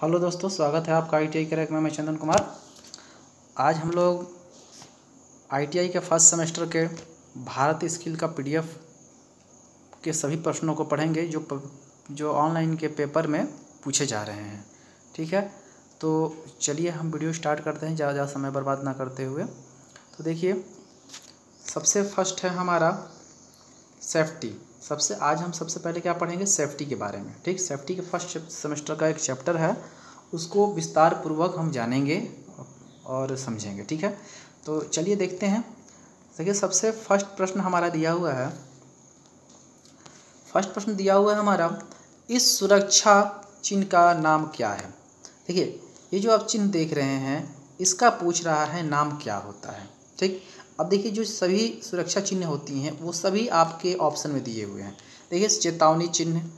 Hello दोस्तों, स्वागत है आपका आई टी आई में। मैं चंदन कुमार। आज हम लोग आई टी आई के फ़र्स्ट सेमेस्टर के भारत स्किल का पीडीएफ के सभी प्रश्नों को पढ़ेंगे, जो जो ऑनलाइन के पेपर में पूछे जा रहे हैं। ठीक है? तो चलिए हम वीडियो स्टार्ट करते हैं, ज़्यादा ज़्यादा समय बर्बाद ना करते हुए। तो देखिए, सबसे फ़र्स्ट है हमारा सेफ्टी सबसे, आज हम सबसे पहले क्या पढ़ेंगे? सेफ्टी के बारे में। ठीक? सेफ्टी के फ़र्स्ट सेमेस्टर का एक चैप्टर है। उसको विस्तार पूर्वक हम जानेंगे और समझेंगे। ठीक है? तो चलिए देखते हैं। देखिए, सबसे फ़र्स्ट प्रश्न हमारा दिया हुआ है। फ़र्स्ट प्रश्न दिया हुआ है हमारा, इस सुरक्षा चिन्ह का नाम क्या है? देखिए, ये जो आप चिन्ह देख रहे हैं, इसका पूछ रहा है, नाम क्या होता है? ठीक? अब देखिए जो सभी सुरक्षा चिन्ह होती हैं, वो सभी आपके ऑप्शन में दिए हुए हैं। देखिए, चेतावनी चिन्ह,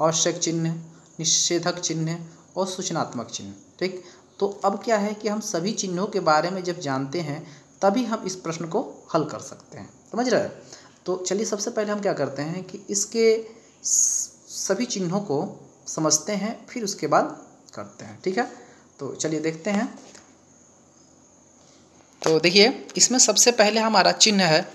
आवश्यक चिन्ह, निषेधक चिन्ह और सूचनात्मक चिन्ह, ठीक? तो अब क्या है कि हम सभी चिन्हों के बारे में जब जानते हैं, तभी हम इस प्रश्न को हल कर सकते हैं। समझ रहे हैं? तो चलिए, सबसे पहले हम क्या करते हैं कि इसके सभी चिन्हों को समझते हैं, फिर उसके बाद करते हैं, ठीक है? तो चलिए देखते हैं। तो देखिए, इसमें सबसे पहले हमारा चिन्ह है।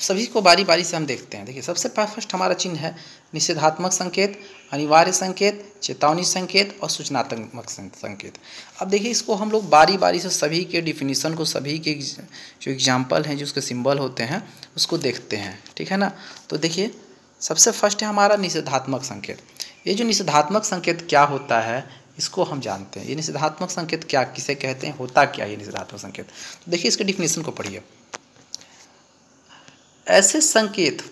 सभी को बारी बारी से हम देखते हैं। देखिए, सबसे फ़र्स्ट हमारा चिन्ह है निषेधात्मक संकेत, अनिवार्य संकेत, चेतावनी संकेत और सूचनात्मक संकेत। अब देखिए, इसको हम लोग बारी बारी से सभी के डिफिनीसन को, सभी के जो एग्ज़ाम्पल हैं, जो उसके सिंबल होते हैं, उसको देखते हैं। ठीक है ना? तो देखिए, सबसे फ़र्स्ट है हमारा निषेधात्मक संकेत। ये जो निषेधात्मक संकेत क्या होता है इसको हम जानते हैं। ये निषेधात्मक संकेत क्या, किसे कहते हैं, होता क्या ये निषेधात्मक संकेत? तो देखिए इसके डिफिनेशन को पढ़िए। ऐसे संकेत,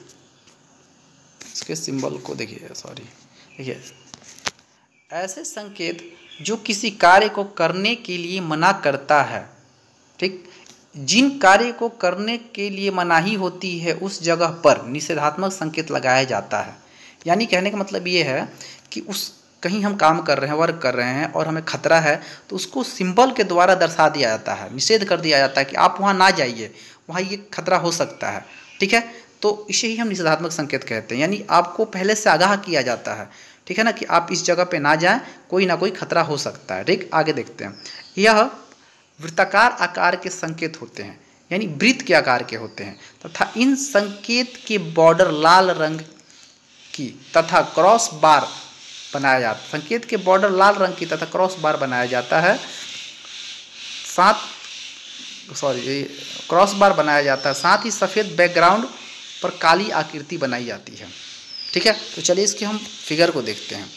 इसके सिंबल को देखिए सॉरी देखिए। ऐसे संकेत जो किसी कार्य को करने के लिए मना करता है, ठीक? जिन कार्य को करने के लिए मनाही होती है, उस जगह पर निषेधात्मक संकेत लगाया जाता है। यानी कहने का मतलब ये है कि उस कहीं हम काम कर रहे हैं वर्क कर रहे हैं और हमें खतरा है तो उसको सिंबल के द्वारा दर्शा दिया जाता है, निषेध कर दिया जाता है कि आप वहाँ ना जाइए, वहाँ ये खतरा हो सकता है, ठीक है? तो इसे ही हम निषेधात्मक संकेत कहते हैं, यानी आपको पहले से आगाह किया जाता है, ठीक है ना? कि आप इस जगह पे ना जाएँ, कोई ना कोई खतरा हो सकता है, ठीक? आगे देखते हैं। यह वृत्ताकार आकार के संकेत होते हैं, यानी वृत्त के आकार के होते हैं, तथा इन संकेत के बॉर्डर लाल रंग की तथा क्रॉस बार बनाया जाता संकेत के बॉर्डर लाल रंग की तथा क्रॉस बार बनाया जाता है। साथ सॉरी क्रॉस बार बनाया जाता है। साथ ही सफ़ेद बैकग्राउंड पर काली आकृति बनाई जाती है। ठीक है? तो चलिए इसके हम फिगर को देखते हैं।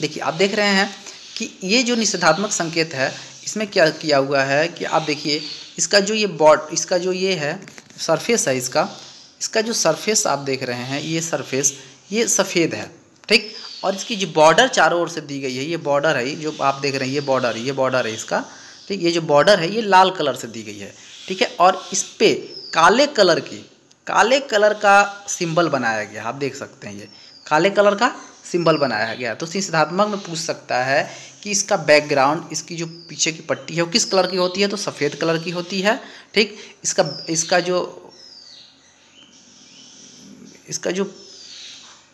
देखिए, आप देख रहे हैं कि ये जो निषेधात्मक संकेत है, इसमें क्या किया हुआ है कि आप देखिए, इसका जो ये बॉड इसका जो ये है सरफेस है इसका इसका जो सरफेस आप देख रहे हैं, ये सरफेस ये सफ़ेद है। ठीक? और इसकी जो बॉर्डर चारों ओर से दी गई है, ये बॉर्डर है, जो आप देख रहे हैं, ये बॉर्डर है, ये बॉर्डर है इसका, ठीक? ये जो बॉर्डर है, ये लाल कलर से दी गई है, ठीक है? और इस पर काले कलर की, काले कलर का सिंबल बनाया गया, आप देख सकते हैं ये। काले कलर का सिंबल बनाया गया। तो सिद्धात्मक में पूछ सकता है कि इसका बैकग्राउंड इसकी जो पीछे की पट्टी है, वो किस कलर की होती है? तो सफ़ेद कलर की होती है, ठीक? इसका इसका जो इसका जो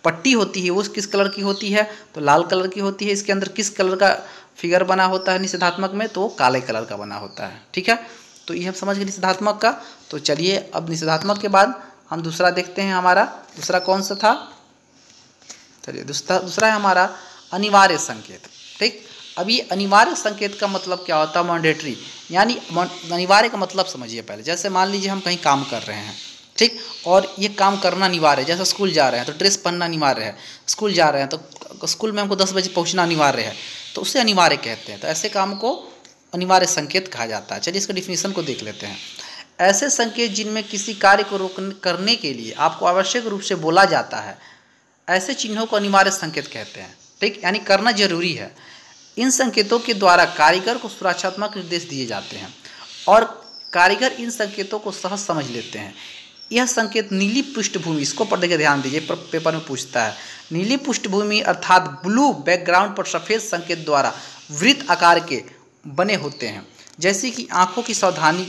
पट्टी होती है, वो किस कलर की होती है? तो लाल कलर की होती है, इसके अंदर किस कलर का फिगर बना होता है निषेधात्मक में? तो काले कलर का बना होता है, ठीक है? तो ये हम समझ गए निषेधात्मक का। तो चलिए अब निषेधात्मक के बाद हम दूसरा देखते हैं हमारा। दूसरा कौन सा था? चलिए, दूसरा दूसरा है हमारा अनिवार्य संकेत, ठीक? ये अनिवार्य संकेत का मतलब क्या होता है? मैंडेटरी यानी अनिवार्य का मतलब समझिए पहले। जैसे मान लीजिए हम कहीं काम कर रहे हैं ठीक? और ये काम करना अनिवार्य है जैसे स्कूल जा रहे हैं तो ड्रेस पहनना अनिवार्य है। स्कूल जा रहे हैं तो स्कूल में हमको दस बजे पहुँचना अनिवार्य है। तो उसे अनिवार्य कहते हैं। तो ऐसे काम को अनिवार्य संकेत कहा जाता है। चलिए इसका डिफिनीसन को देख लेते हैं। ऐसे संकेत जिनमें किसी कार्य को रोक, करने के लिए आपको आवश्यक रूप से बोला जाता है, ऐसे चिन्हों को अनिवार्य संकेत कहते हैं। ठीक? यानी करना ज़रूरी है। इन संकेतों के द्वारा कारीगर को सुरक्षात्मक निर्देश दिए जाते हैं और कारीगर इन संकेतों को सहज समझ लेते हैं। यह संकेत नीली पृष्ठभूमि, इसको पर देखिए ध्यान दीजिए पेपर में पूछता है। नीली पृष्ठभूमि अर्थात ब्लू बैकग्राउंड पर सफ़ेद संकेत द्वारा वृत्त आकार के बने होते हैं। जैसे कि आँखों की सावधानी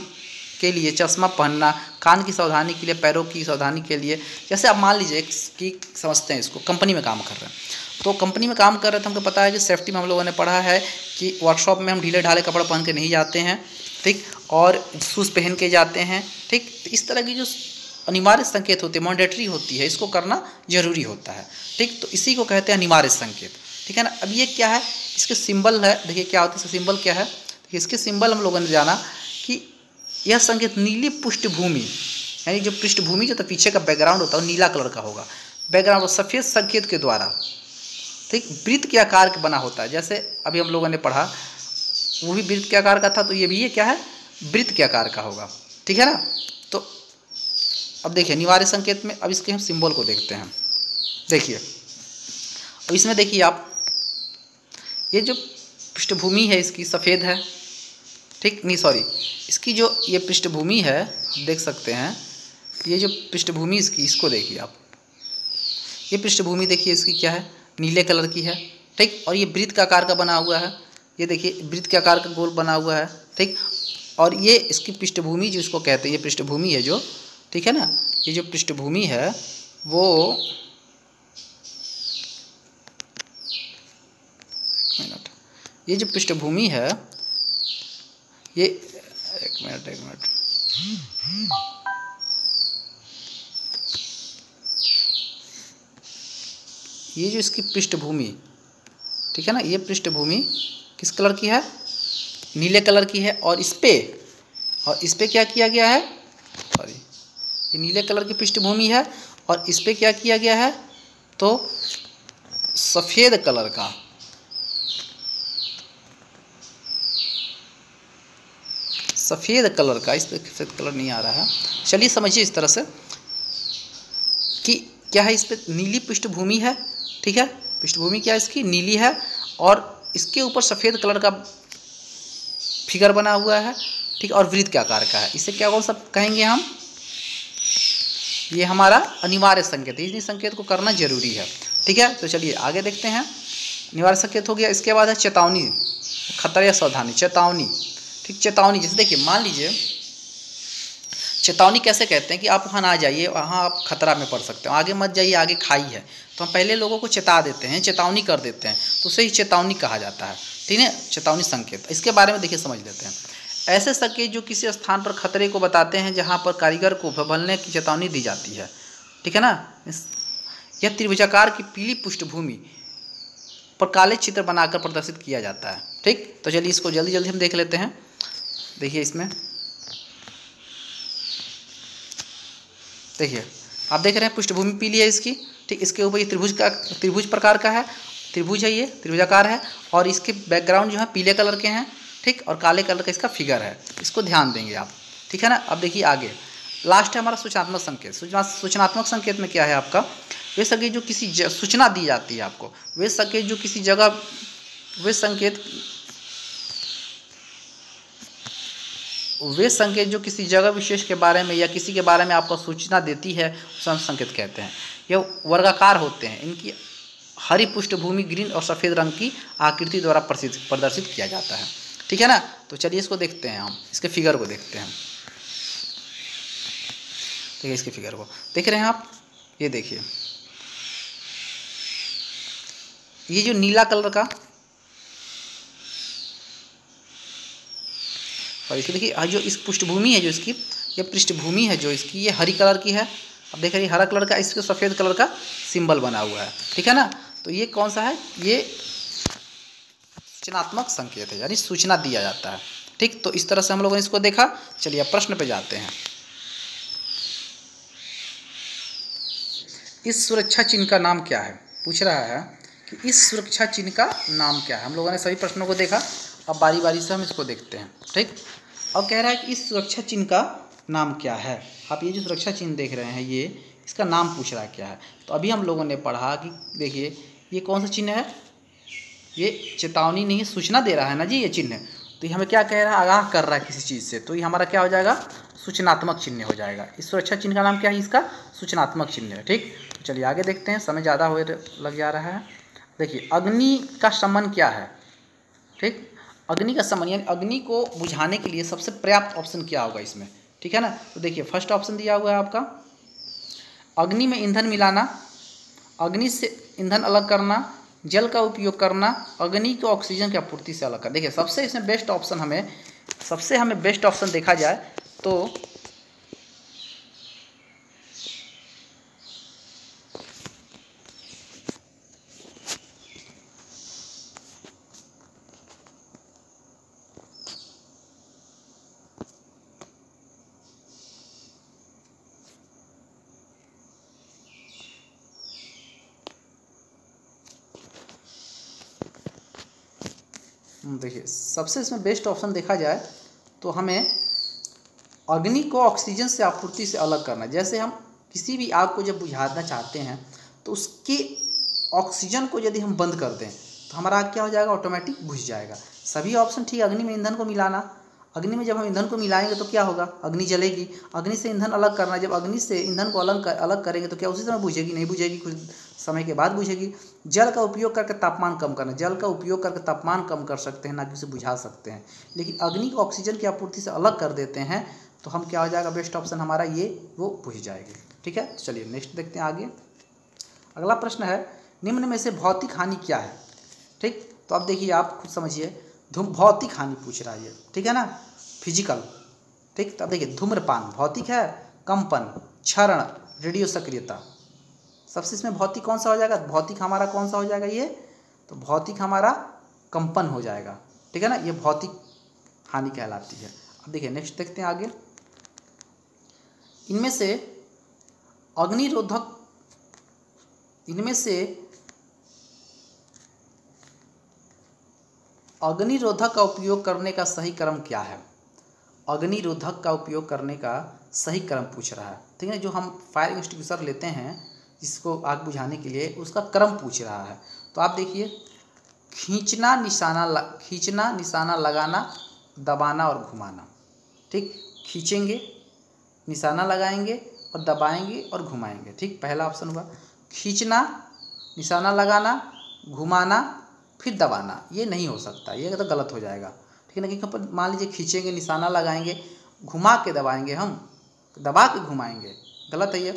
के लिए चश्मा पहनना, कान की सावधानी के लिए, पैरों की सावधानी के लिए। जैसे आप मान लीजिए कि समझते हैं इसको, कंपनी में काम कर रहे हैं। तो कंपनी में काम कर रहे थे हमको पता है कि सेफ्टी में हम लोगों ने पढ़ा है कि वर्कशॉप में हम ढीले ढाले कपड़े पहन के नहीं जाते हैं, ठीक? और शूज़ पहन के जाते हैं, ठीक? तो इस तरह की जो अनिवार्य संकेत होते है मॉन्डेटरी होती है, इसको करना ज़रूरी होता है। ठीक तो इसी को कहते हैं अनिवार्य संकेत। ठीक है ना? अब ये क्या है? इसके सिंबल है। देखिए क्या होता है, इसका सिंबल क्या है? इसके सिंबल हम लोगों ने जाना कि यह संकेत नीली पृष्ठभूमि, यानी जो पृष्ठभूमि जो तो पीछे का बैकग्राउंड होता है, वो नीला कलर का होगा। बैकग्राउंड सफ़ेद संकेत के द्वारा। ठीक, वृत्त के आकार का बना होता है। जैसे अभी हम लोगों ने पढ़ा, वो भी वृत्त के आकार का था तो ये भी ये क्या है? वृत्त के आकार का होगा। ठीक है ना? तो अब देखिए, अनिवार्य संकेत में, अब इसके हम सिंबल को देखते हैं। देखिए, अब इसमें देखिए आप, ये जो पृष्ठभूमि है, इसकी सफ़ेद है, ठीक? नहीं सॉरी इसकी जो ये पृष्ठभूमि है देख सकते हैं, ये जो पृष्ठभूमि इसकी, इसको देखिए आप। ये पृष्ठभूमि देखिए, इसकी क्या है? नीले कलर की है, ठीक? और ये वृत्त का आकार का बना हुआ है। ये देखिए, वृत्त के आकार का गोल बना हुआ है, ठीक? और ये इसकी पृष्ठभूमि जो इसको कहते हैं, ये पृष्ठभूमि है जो ठीक है ना? ये जो पृष्ठभूमि है, वो मिनट। ये जो पृष्ठभूमि है, ये एक मिनट एक मिनट। ये जो इसकी पृष्ठभूमि, ठीक है ना? ये पृष्ठभूमि किस कलर की है? नीले कलर की है और इस पर और इस पर क्या किया गया है? सॉरी। ये नीले कलर की पृष्ठभूमि है और इस पर क्या किया गया है? तो सफ़ेद कलर का। सफ़ेद कलर का, इस पर सफ़ेद कलर नहीं आ रहा है। चलिए समझिए इस तरह से कि क्या है इस पर नीली पृष्ठभूमि है? ठीक है? पृष्ठभूमि क्या है इसकी? नीली है और इसके ऊपर सफ़ेद कलर का फिगर बना हुआ है। ठीक, और वृत्त के आकार का है। इसे क्या कौन सा कहेंगे हम? ये हमारा अनिवार्य संकेत इस संकेत को करना ज़रूरी है। ठीक है? तो चलिए आगे देखते हैं। अनिवार्य संकेत हो गया। इसके बाद है चेतावनी। खतरा या सावधानी। चेतावनी। ठीक, चेतावनी। जैसे देखिए, मान लीजिए, चेतावनी कैसे कहते हैं कि आप वहाँ ना जाइए, वहाँ आप खतरा में पड़ सकते हो। आगे मत जाइए, आगे खाई है। तो हम पहले लोगों को चेता देते हैं, चेतावनी कर देते हैं। तो उसे ही चेतावनी कहा जाता है। ठीक है? चेतावनी संकेत। इसके बारे में देखिए, समझ लेते हैं। ऐसे संकेत जो किसी स्थान पर खतरे को बताते हैं जहाँ पर कारीगर को भबलने की चेतावनी दी जाती है। ठीक है ना? यह त्रिभुजाकार की पीली पृष्ठभूमि पर काले चित्र बनाकर प्रदर्शित किया जाता है। ठीक? तो चलिए इसको जल्दी जल्दी हम देख लेते हैं। देखिए इसमें। देखिए, आप देख रहे हैं पृष्ठभूमि पीली है इसकी। ठीक, इसके ऊपर ये त्रिभुज का त्रिभुज प्रकार का है। त्रिभुज है ये, त्रिभुजाकार है और इसके बैकग्राउंड जो है पीले कलर के हैं। ठीक? और काले कलर का इसका फिगर है। इसको ध्यान देंगे आप। ठीक है ना? अब देखिए आगे। लास्ट है हमारा सूचनात्मक संकेत। सूचना सूचनात्मक संकेत में क्या है आपका? वे संकेत जो किसी सूचना दी जाती है आपको। वे संकेत जो किसी जगह वे संकेत वे संकेत जो किसी जगह विशेष के बारे में या किसी के बारे में आपको सूचना देती है, उसे हम संकेत कहते हैं। यह वर्गाकार होते हैं। इनकी हरी पृष्ठभूमि ग्रीन और सफ़ेद रंग की आकृति द्वारा प्रसिद्ध प्रदर्शित किया जाता है। ठीक है ना? तो चलिए इसको देखते हैं हम। इसके फिगर को देखते हैं। देखिए इसके फिगर को। देख रहे हैं आप? ये देखिए। ये जो नीला कलर का और इसकी देखिए जो इस पृष्ठभूमि है जो इसकी, ये पृष्ठभूमि है जो इसकी, ये हरी कलर की है। अब देख रही हरा कलर का, इसके सफ़ेद कलर का सिंबल बना हुआ है। ठीक है ना? तो ये कौन सा है? ये सूचनात्मक संकेत है, यानी सूचना दिया जाता है। ठीक तो इस तरह से हम लोगों ने इसको देखा। चलिए अब प्रश्न पे जाते हैं। इस सुरक्षा चिन्ह का नाम क्या है? पूछ रहा है कि इस सुरक्षा चिन्ह का नाम क्या है? हम लोगों ने सभी प्रश्नों को देखा। अब बारी बारी से हम इसको देखते हैं। ठीक, अब कह रहा है कि इस सुरक्षा चिन्ह का नाम क्या है? आप ये जो सुरक्षा चिन्ह देख रहे हैं, ये, इसका नाम पूछ रहा है क्या है? तो अभी हम लोगों ने पढ़ा कि देखिए, ये कौन सा चिन्ह है? ये चेतावनी नहीं, सूचना दे रहा है ना जी ये चिन्ह? तो ये हमें क्या कह रहा है? आगाह कर रहा है किसी चीज़ से। तो ये हमारा क्या हो जाएगा? सूचनात्मक चिन्ह हो जाएगा। इस सुरक्षा चिन्ह का नाम क्या है इसका? सूचनात्मक चिन्ह है, ठीक? चलिए आगे देखते हैं। समय ज़्यादा हो लग जा रहा है। देखिए, अग्नि का समन क्या है? ठीक? अग्नि का समन यानी अग्नि को बुझाने के लिए सबसे पर्याप्त ऑप्शन क्या होगा इसमें? ठीक है ना? तो देखिए, फ़र्स्ट ऑप्शन दिया हुआ है आपका। अग्नि में ईंधन मिलाना, अग्नि से ईंधन अलग करना जल का उपयोग करना, अग्नि को ऑक्सीजन की आपूर्ति से अलग कर देखिए, सबसे इसमें बेस्ट ऑप्शन हमें, सबसे हमें बेस्ट ऑप्शन देखा जाए तो देखिए, सबसे इसमें बेस्ट ऑप्शन देखा जाए तो हमें अग्नि को ऑक्सीजन से आपूर्ति से अलग करना जैसे हम किसी भी आग को जब बुझाना चाहते हैं तो उसके ऑक्सीजन को यदि हम बंद कर दें तो हमारा आग क्या हो जाएगा? ऑटोमेटिक बुझ जाएगा। सभी ऑप्शन ठीक अग्नि में ईंधन को मिलाना। अग्नि में जब हम ईंधन को मिलाएँगे तो क्या होगा? अग्नि जलेगी। अग्नि से ईंधन अलग करना जब अग्नि से ईंधन को अलग कर, अलग करेंगे तो क्या उसी समय बुझेगी? नहीं बुझेगी। कुछ समय के बाद बुझेगी। जल का उपयोग करके तापमान कम करना। जल का उपयोग करके तापमान कम कर सकते हैं ना कि उसे बुझा सकते हैं। लेकिन अग्नि को ऑक्सीजन की आपूर्ति से अलग कर देते हैं तो हम क्या हो जाएगा? बेस्ट ऑप्शन हमारा ये वो बुझ जाएगी। ठीक है? चलिए नेक्स्ट देखते हैं आगे। अगला प्रश्न है निम्न में से भौतिक हानि क्या है? ठीक? तो अब देखिए आप खुद समझिए। धूम भौतिक हानि पूछ रहा है ये। ठीक है ना? फ़िज़िकल ठीक? तो अब देखिए, धूम्रपान भौतिक है, कंपन, क्षरण, रेडियो सक्रियता। सबसे इसमें भौतिक कौन सा हो जाएगा? भौतिक हमारा कौन सा हो जाएगा ये? तो भौतिक हमारा कंपन हो जाएगा। ठीक है ना? ये भौतिक हानि कहलाती है। अब देखिए नेक्स्ट देखते हैं आगे। इनमें से अग्निरोधक, इनमें से अग्निरोधक का उपयोग करने का सही क्रम क्या है? अग्निरोधक का उपयोग करने का सही क्रम पूछ रहा है। ठीक है, जो हम फायर एक्सटिंग्विशर लेते हैं, जिसको आग बुझाने के लिए, उसका क्रम पूछ रहा है। तो आप देखिए, खींचना, निशाना खींचना, निशाना लगाना, दबाना और घुमाना। ठीक, खींचेंगे, निशाना लगाएँगे और दबाएँगे और घुमाएँगे। ठीक, पहला ऑप्शन हुआ, खींचना, निशाना लगाना, घुमाना फिर दबाना, ये नहीं हो सकता, ये तो गलत हो जाएगा। ठीक है ना, क्योंकि मान लीजिए खींचेंगे, निशाना लगाएँगे, घुमा के दबाएँगे हम, दबा के घुमाएँगे, गलत है ये।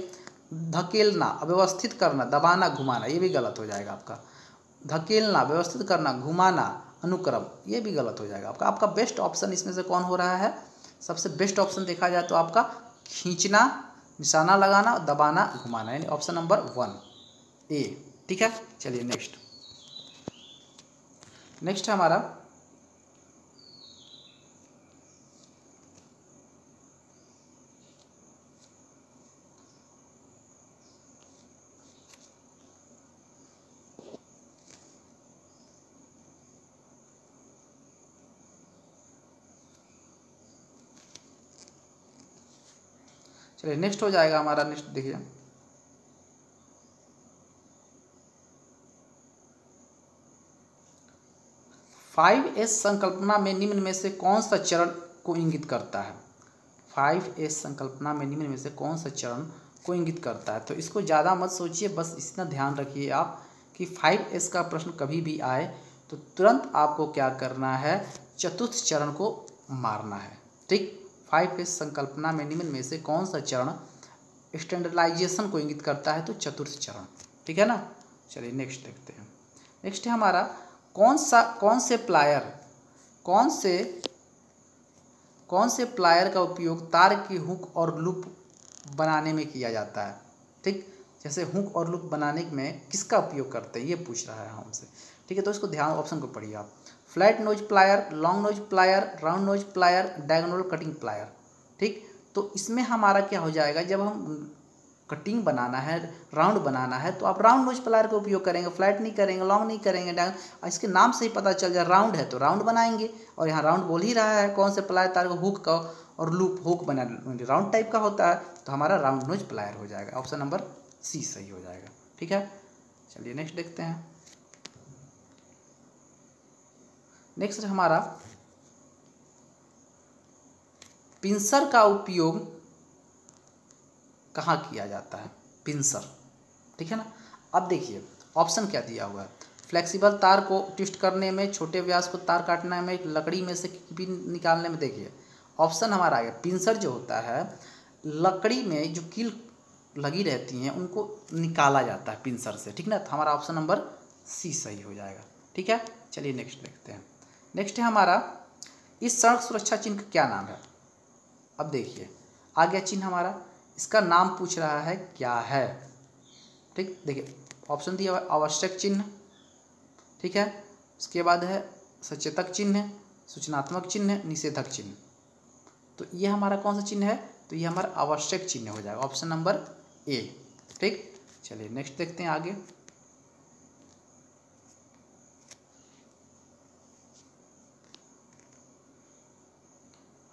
धकेलना, अव्यवस्थित करना, दबाना, घुमाना, ये भी गलत हो जाएगा आपका। धकेलना व्यवस्थित करना, घुमाना, अनुक्रम, ये भी गलत हो जाएगा आपका। आपका बेस्ट ऑप्शन इसमें से कौन हो रहा है? सबसे बेस्ट ऑप्शन देखा जाए तो आपका खींचना, निशाना लगाना दबाना, घुमाना, यानी ऑप्शन नंबर वन ए ठीक है? चलिए नेक्स्ट नेक्स्ट है हमारा। चलिए नेक्स्ट हो जाएगा हमारा नेक्स्ट देखिए। फाइव एस संकल्पना में निम्न में से कौन सा चरण को इंगित करता है? फाइव एस संकल्पना में निम्न में से कौन सा चरण को इंगित करता है? तो इसको ज़्यादा मत सोचिए, बस इतना ध्यान रखिए आप कि फाइव एस का प्रश्न कभी भी आए तो तुरंत आपको क्या करना है? चतुर्थ चरण को मारना है। ठीक? फाइव एस संकल्पना में निम्न में से कौन सा चरण स्टैंडर्डाइजेशन को इंगित करता है? तो चतुर्थ चरण। ठीक है ना? चलिए नेक्स्ट देखते हैं। नेक्स्ट है हमारा कौन सा, कौन से प्लायर कौन से कौन से प्लायर का उपयोग तार की हुक और लूप बनाने में किया जाता है? ठीक? जैसे हुक और लूप बनाने में किसका उपयोग करते हैं? ये पूछ रहा है हमसे। ठीक है तो इसको ध्यान ऑप्शन को पढ़िए आप। Flat nose plier long nose plier round nose plier diagonal cutting plier ठीक? तो इसमें हमारा क्या हो जाएगा? जब हम कटिंग बनाना है राउंड बनाना है तो आप राउंड नोज़ प्लायर का उपयोग करेंगे फ्लैट नहीं करेंगे लॉन्ग नहीं करेंगे इसके नाम से ही पता चल जाए राउंड है तो राउंड बनाएँगे, और यहाँ राउंड बोल ही रहा है, कौन से प्लायर तार को हुक का और लूप हुक बना राउंड टाइप का होता है तो हमारा राउंड नोज़ प्लायर हो जाएगा ऑप्शन नंबर सी सही हो जाएगा, ठीक है? चलिए नेक्स्ट देखते हैं। नेक्स्ट हमारा पिंसर का उपयोग कहाँ किया जाता है? पिंसर। ठीक है ना? अब देखिए, ऑप्शन क्या दिया हुआ है? फ्लेक्सिबल तार को ट्विस्ट करने में, छोटे व्यास को तार काटने में एक लकड़ी में से भी निकालने में देखिए। ऑप्शन हमारा आ गया पिंसर जो होता है, लकड़ी में जो कील लगी रहती हैं, उनको निकाला जाता है पिंसर से। ठीक ना? तो हमारा ऑप्शन नंबर सी सही हो जाएगा। ठीक है? चलिए नेक्स्ट देखते हैं। नेक्स्ट है हमारा, इस सड़क सुरक्षा चिन्ह का क्या नाम है? अब देखिए आ गया चिन्ह हमारा इसका नाम पूछ रहा है, क्या है? ठीक, देखिए ऑप्शन दिया हुआ आवश्यक चिन्ह। ठीक है, उसके बाद है, सचेतक चिन्ह, सूचनात्मक चिन्ह, निषेधक चिन्ह। तो ये हमारा कौन सा चिन्ह है? तो ये हमारा आवश्यक चिन्ह हो जाएगा ऑप्शन नंबर ए ठीक, चलिए नेक्स्ट देखते हैं आगे।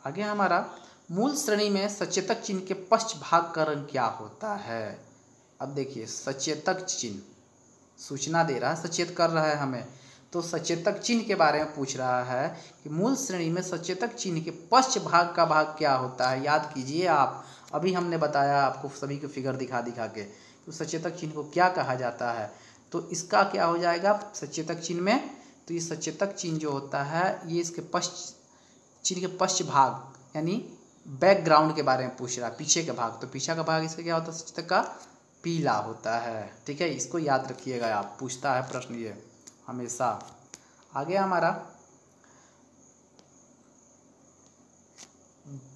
आगे हमारा मूल श्रेणी में सचेतक चिन्ह के पश्च भाग का रंग क्या होता है? अब देखिए, सचेतक चिन्ह। सूचना दे रहा है, सचेत कर रहा है हमें। तो सचेतक चिन्ह के बारे में पूछ रहा है कि मूल श्रेणी में सचेतक चिन्ह के पश्च भाग का भाग क्या होता है? याद कीजिए आप। अभी हमने बताया, आपको सभी को फिगर दिखा दिखा के तो सचेतक चिन्ह को क्या कहा जाता है। तो इसका क्या हो जाएगा? सचेतक चिन्ह में तो ये सचेतक चिन्ह जो होता है, ये इसके पश्च, चिन्ह के पश्च भाग, यानी बैकग्राउंड के बारे में पूछ रहा है, पीछे का भाग। तो पीछे का भाग इसका क्या होता है? सचेतक का पीला होता है, ठीक है? इसको याद रखिएगा आप, पूछता है प्रश्न ये, हमेशा। आगे हमारा,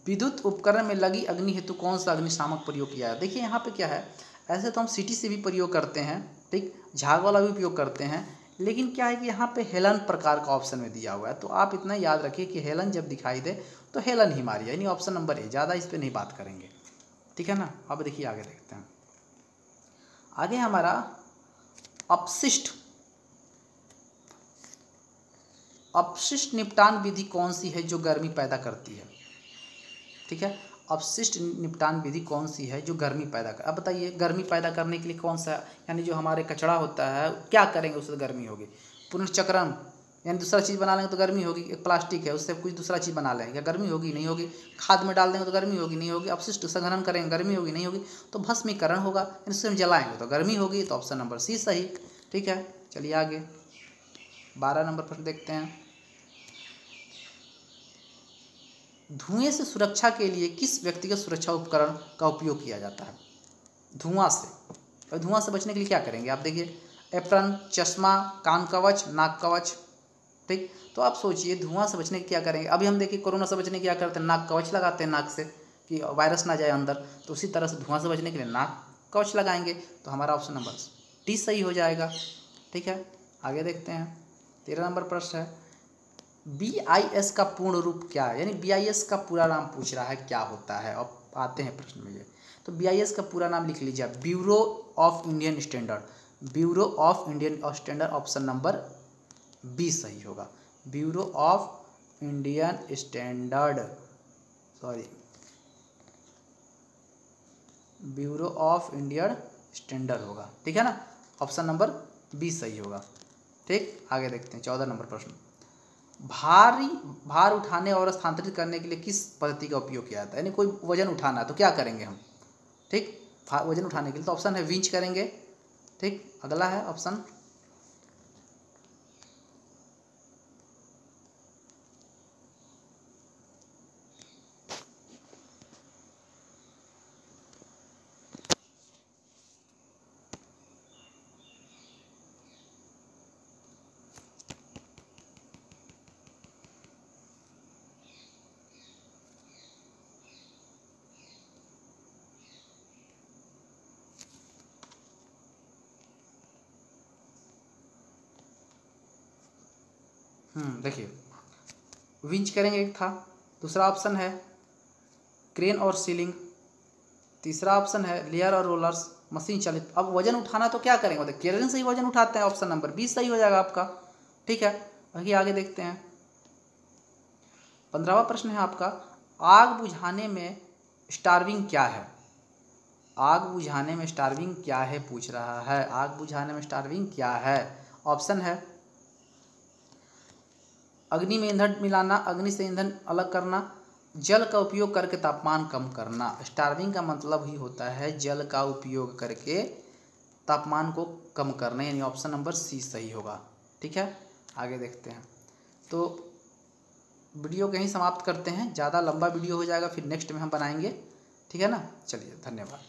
विद्युत उपकरण में लगी अग्नि हेतु कौन सा अग्निशामक प्रयोग किया है? देखिए, यहाँ पे क्या है? ऐसे तो हम सिटी से भी प्रयोग करते हैं, ठीक? झाग वाला भी उपयोग करते हैं लेकिन क्या है कि यहाँ पे हेलन प्रकार का ऑप्शन में दिया हुआ है तो आप इतना याद रखिए कि हेलन जब दिखाई दे तो हेलन ही मारिए। यानी ऑप्शन नंबर ए ज़्यादा इस पर नहीं बात करेंगे। ठीक है ना? अब देखिए, आगे देखते हैं। आगे हमारा अपशिष्ट अपशिष्ट निपटान विधि कौन सी है जो गर्मी पैदा करती है? ठीक है? अपशिष्ट निपटान विधि कौन सी है जो गर्मी पैदा कर अब बताइए, गर्मी पैदा करने के लिए कौन सा, यानी जो हमारे कचरा होता है, क्या करेंगे उससे गर्मी होगी? पुनर्चक्रण यानी दूसरा चीज़ बना लेंगे तो गर्मी होगी, एक प्लास्टिक है, उससे कुछ दूसरा चीज़ बना लेंगे। गर्मी होगी? नहीं होगी। खाद में डाल देंगे तो गर्मी होगी, नहीं होगी। अपशिष्ट संग्रहण करेंगे, गर्मी होगी, नहीं होगी। तो भस्मीकरण होगा इससे हम जलाएँगे तो गर्मी होगी तो ऑप्शन नंबर सी सही। ठीक है, चलिए आगे। बारह नंबर पर देखते हैं। धुएँ से सुरक्षा के लिए किस व्यक्तिगत सुरक्षा उपकरण का उपयोग किया जाता है? धुआँ से। और धुआँ से बचने के लिए क्या करेंगे? आप देखिए, एप्रन, चश्मा, कान कवच, नाक कवच, ठीक? तो आप सोचिए, धुआँ से बचने के क्या करेंगे? अभी हम देखिए, कोरोना से बचने के क्या करते हैं? नाक कवच लगाते हैं, नाक से, कि वायरस ना जाए अंदर। तो उसी तरह से धुआँ से बचने के लिए नाक कवच लगाएँगे। तो हमारा ऑप्शन नंबर टी सही हो जाएगा। ठीक है? आगे देखते हैं। तेरह नंबर प्रश्न है। बी आई एस का पूर्ण रूप क्या है? यानी बी आई एस का पूरा नाम पूछ रहा है, क्या होता है? अब आते हैं प्रश्न में ये। तो बी आई एस का पूरा नाम लिख लीजिए bureau of Indian standard bureau of Indian standard option number B सही होगा। Bureau of Indian standard sorry bureau of Indian standard होगा। ठीक है ना? ऑप्शन नंबर बी सही होगा। ठीक? आगे देखते हैं। चौदह नंबर प्रश्न। भारी, भार उठाने और स्थानांतरित करने के लिए किस पद्धति का उपयोग किया जाता है? यानी कोई वज़न उठाना है तो क्या करेंगे हम? ठीक? वज़न उठाने के लिए तो ऑप्शन है विंच करेंगे। ठीक? अगला है ऑप्शन देखिए। विंच करेंगे एक था, दूसरा ऑप्शन है क्रेन और सीलिंग तीसरा ऑप्शन है लेयर और रोलर्स मशीन चालित। अब वज़न उठाना तो क्या करेंगे? देखिए क्रेन से ही वज़न उठाते हैं ऑप्शन नंबर बीस सही हो जाएगा आपका, ठीक है? बाकी आगे देखते हैं। पंद्रहवा प्रश्न है आपका, आग बुझाने में स्टार्विंग क्या है? आग बुझाने में स्टार्विंग क्या है? पूछ रहा है। आग बुझाने में स्टार्विंग क्या है? ऑप्शन है अग्नि में ईंधन मिलाना, अग्नि से ईंधन अलग करना, जल का उपयोग करके तापमान कम करना। स्टार्विंग का मतलब ही होता है जल का उपयोग करके तापमान को कम करना, यानी ऑप्शन नंबर सी सही होगा। ठीक है? आगे देखते हैं। तो वीडियो कहीं समाप्त करते हैं। ज़्यादा लंबा वीडियो हो जाएगा, फिर नेक्स्ट में हम बनाएँगे। ठीक है ना? चलिए, धन्यवाद।